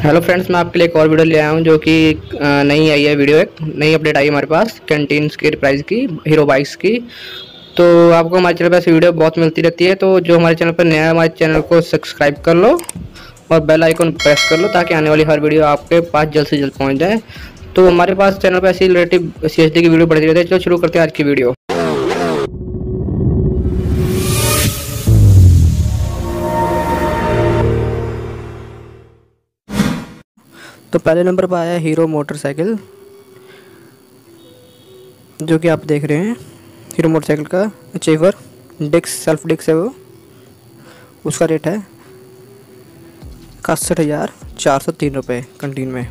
Hello friends मैं आपके लिए एक और वीडियो ले आया हूँ जो कि नई आई है वीडियो एक, नई अपडेट आई हमारे पास कैंटीन की प्राइस की हीरो बाइक्स की। तो आपको हमारे चैनल पर ऐसी वीडियो बहुत मिलती रहती है तो जो हमारे चैनल पर नया है, हमारे चैनल को सब्सक्राइब कर लो और बेल आइकन प्रेस कर लो ताकि आने वाली हर वीडियो आपके पास जल्द से जल्द पहुँच जाए। तो हमारे पास चैनल पर ऐसी रिलेटिव सीएचडी की वीडियो बढ़ती रहती है, चलो शुरू करते हैं आज की वीडियो तो पहले नंबर पर आया हीरो मोटरसाइकिल, जो कि आप देख रहे हैं। हीरो मोटरसाइकिल का अचीवर डिक्स सेल्फ डिक्स है वो। उसका रेट है इकसठ हज़ार चार सौ तीन रुपये कंटीन में।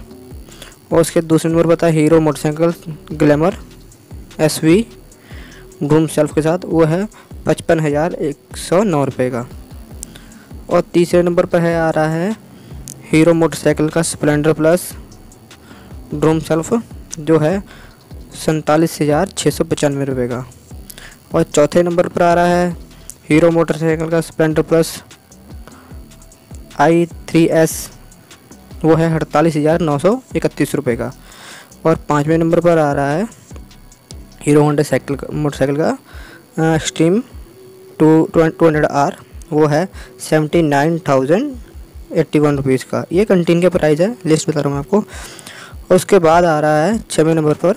और उसके दूसरे नंबर पर था Hero motorcycle, Glamour S V groom self के साथ, वो है पचपन हज़ार एक सौ नौ रुपये का। और तीसरे नंबर पर है, आ रहा है हीरो मोटरसाइकिल का स्प्लेंडर प्लस ड्रोम सेल्फ, जो है सैंतालीस हज़ार छः सौ पचानवे रुपये का। और चौथे नंबर पर आ रहा है, हीरो मोटरसाइकिल का Splendor plus I three S, वो है अड़तालीस हज़ार नौ सौ इकतीस रुपये का। और पाँचवें नंबर पर आ रहा है, हीरो होंडा साइकिल मोटरसाइकिल का Xtreme two two hundred R, वो है seventy nine thousand eighty one rupees का। ये कंटीन का प्राइस है लिस्ट बता रहा हूँ आपको। उसके बाद आ रहा है छवें नंबर पर।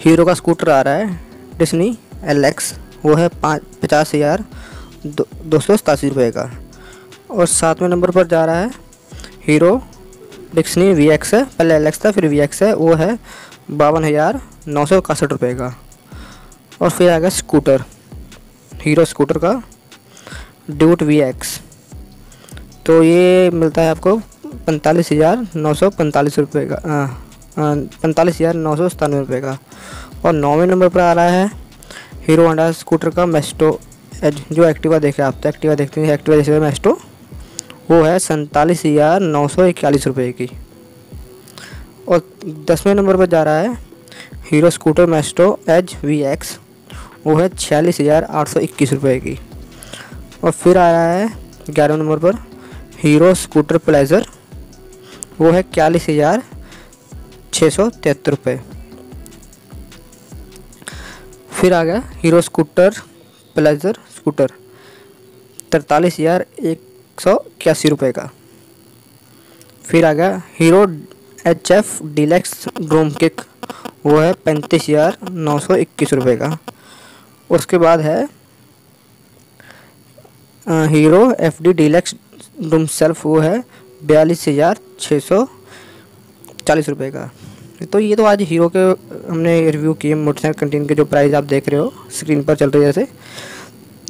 हीरो का स्कूटर आ रहा है डिस्नी एल एक्स वो है पाँच, पचास हज़ार, दो सौ सतासी रुपये का। और सातवें नंबर पर जा रहा है हीरो डिक्सनी वी एक्स है, पहले एल एक्स था, फिर वी एक्स है। वो है बावन हज़ार, नौ सौ इकसठ रुपये का। और फिर आ गया स्कूटर हीरो स्कूटर का। ड्यूट वी एक्स तो ये मिलता है आपको पैंतालीस हज़ार नौ सौ पैंतालीस रुपये का पैंतालीस हज़ार नौ सौ सतानवे रुपये का। और नौवें नंबर पर आ रहा है हीरो होंडा स्कूटर का मेस्टो जो एक्टिवा देखे आप तो एक्टिवा देखते हैं, एक्टिवा जैसे मेस्टो, वो है सैंतालीस हज़ार नौ सौ इक्यालीस रुपये की। और दसवें नंबर पर जा रहा है Hero scooter Maestro H V X, वो है छियालीस हज़ार आठ सौ इक्कीस रुपये की। और फिर आ रहा है ग्यारहवें नंबर पर हीरो स्कूटर प्लेजर, वो है इक्यालीस हज़ार छः सौ तिहत्तर रुपये फिर आ गया हीरो स्कूटर प्लेजर, स्कूटर, तरतालीस हज़ार एक सौ इक्यासी रुपये का। फिर आ गया Hero H F Deluxe drum kick, वो है पैंतीस हज़ार नौ सौ इक्कीस रुपये का। उसके बाद है Hero F D Deluxe drum self वो है बयालीस हज़ार छः सौ चालीस रुपये का। तो ये तो आज हीरो के हमने रिव्यू किए, मोटरसाइकिल कंटीन के जो प्राइस आप देख रहे हो, स्क्रीन पर चल रही है जैसे।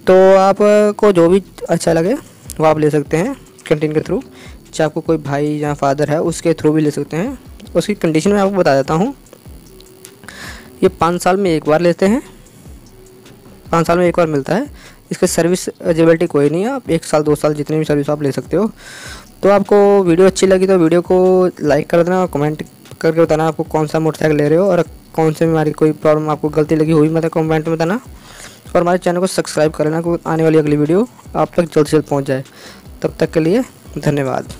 तो आपको जो भी अच्छा लगे, वो आप ले सकते हैं कंटीन के थ्रू। चाहे आपको कोई भाई या फादर है, उसके थ्रू भी ले सकते हैं। उसकी कंडीशन में आपको बता देता हूँ। ये पाँच साल में एक बार लेते हैं। पाँच साल में एक बार मिलता है। इसकी सर्विस एजिबिलिटी कोई नहीं है। आप एक साल, दो साल जितनी भी सर्विस आप ले सकते हो। तो आपको वीडियो अच्छी लगी तो वीडियो को लाइक कर देना और कमेंट करके बताना आपको कौन सा मोटरसाइकिल ले रहे हो और कौन से हमारी कोई प्रॉब्लम आपको गलती लगी हुई मतलब कमेंट में बताना। और हमारे चैनल को सब्सक्राइब कर लेना आने वाली अगली वीडियो आप तक जल्द से जल्द पहुँच जाए। तब तक के लिए धन्यवाद।